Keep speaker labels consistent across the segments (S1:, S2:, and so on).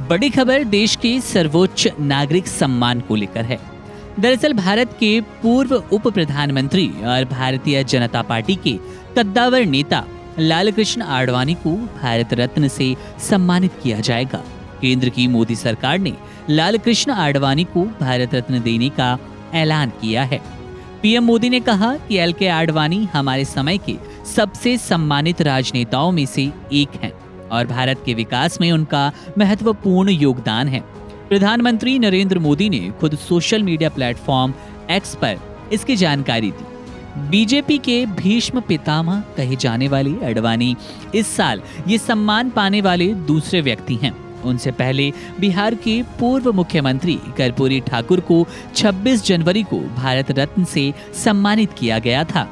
S1: बड़ी खबर देश के सर्वोच्च नागरिक सम्मान को लेकर है। दरअसल भारत के पूर्व उप प्रधानमंत्री और भारतीय जनता पार्टी के कद्दावर नेता लालकृष्ण आडवाणी को भारत रत्न से सम्मानित किया जाएगा। केंद्र की मोदी सरकार ने लालकृष्ण आडवाणी को भारत रत्न देने का ऐलान किया है। पीएम मोदी ने कहा कि एल के आडवाणी हमारे समय के सबसे सम्मानित राजनेताओं में से एक हैं। और भारत के विकास में उनका महत्वपूर्ण योगदान है। प्रधानमंत्री नरेंद्र मोदी ने खुद सोशल मीडिया प्लेटफॉर्म एक्स पर इसकी जानकारी दी। बीजेपी के भीष्म पितामह कहे जाने वाले अडवाणी इस साल ये सम्मान पाने वाले दूसरे व्यक्ति हैं। उनसे पहले बिहार के पूर्व मुख्यमंत्री कर्पूरी ठाकुर को 26 जनवरी को भारत रत्न से सम्मानित किया गया था।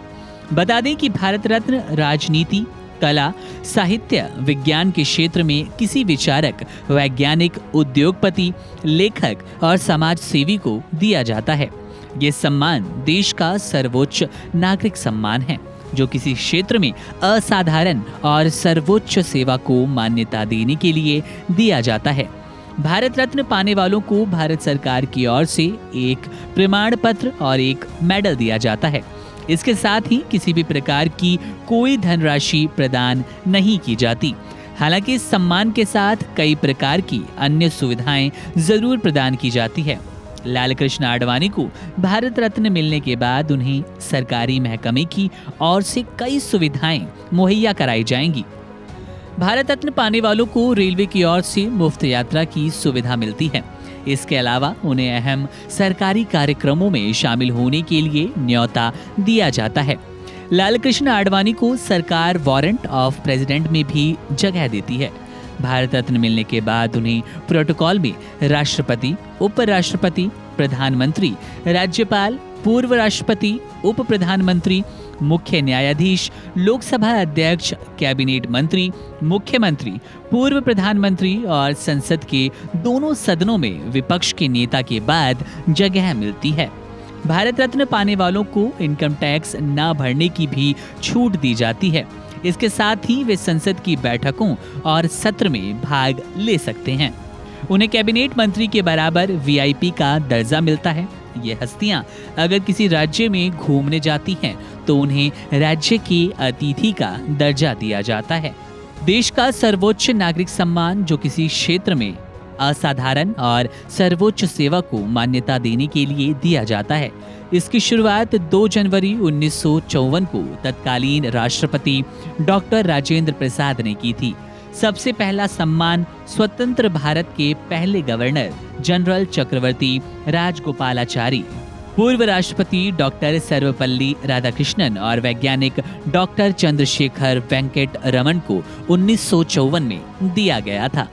S1: बता दें कि भारत रत्न राजनीति कला, साहित्य, विज्ञान के क्षेत्र में किसी विचारक, वैज्ञानिक, उद्योगपति, लेखक और समाज सेवी को दिया जाता है। ये सम्मान देश का सर्वोच्च नागरिक सम्मान है, जो किसी क्षेत्र में असाधारण और सर्वोच्च सेवा को मान्यता देने के लिए दिया जाता है। भारत रत्न पाने वालों को भारत सरकार की ओर से एक प्रमाण पत्र और एक मेडल दिया जाता है। इसके साथ ही किसी भी प्रकार की कोई धनराशि प्रदान नहीं की जाती। हालाँकि इस सम्मान के साथ कई प्रकार की अन्य सुविधाएँ ज़रूर प्रदान की जाती है। लाल कृष्ण आडवाणी को भारत रत्न मिलने के बाद उन्हें सरकारी महकमे की ओर से कई सुविधाएँ मुहैया कराई जाएँगी। भारत रत्न पाने वालों को रेलवे की ओर से मुफ़्त यात्रा की सुविधा मिलती है। इसके अलावा उन्हें अहम सरकारी कार्यक्रमों में शामिल होने के लिए न्योता दिया जाता है। लाल कृष्ण आडवाणी को सरकार वारंट ऑफ़ प्रेसिडेंट में भी जगह देती है। भारत रत्न मिलने के बाद उन्हें प्रोटोकॉल में राष्ट्रपति, उपराष्ट्रपति, प्रधानमंत्री, राज्यपाल, पूर्व राष्ट्रपति उप प्रधानमंत्री मुख्य न्यायाधीश, लोकसभा अध्यक्ष, कैबिनेट मंत्री, मुख्यमंत्री, पूर्व प्रधानमंत्री और संसद के दोनों सदनों में विपक्ष के नेता के बाद जगह मिलती है। भारत रत्न पाने वालों को इनकम टैक्स न भरने की भी छूट दी जाती है। इसके साथ ही वे संसद की बैठकों और सत्र में भाग ले सकते हैं। उन्हें कैबिनेट मंत्री के बराबर वीआईपी का दर्जा मिलता है। ये हस्तियाँ अगर किसी राज्य में घूमने जाती हैं तो उन्हें राज्य की अतिथि का दर्जा दिया जाता है। देश का सर्वोच्च नागरिक सम्मान जो किसी क्षेत्र में असाधारण और सर्वोच्च सेवा को मान्यता देने के लिए दिया जाता है। इसकी शुरुआत 2 जनवरी उन्नीस सौ चौवन को तत्कालीन राष्ट्रपति डॉक्टर राजेंद्र प्रसाद ने की थी। सबसे पहला सम्मान स्वतंत्र भारत के पहले गवर्नर, जनरल चक्रवर्ती राजगोपालाचारी। पूर्व राष्ट्रपति डॉक्टर सर्वपल्ली राधाकृष्णन और वैज्ञानिक डॉक्टर चंद्रशेखर वेंकट रमन को उन्नीस सौ चौवन में दिया गया था।